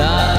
나.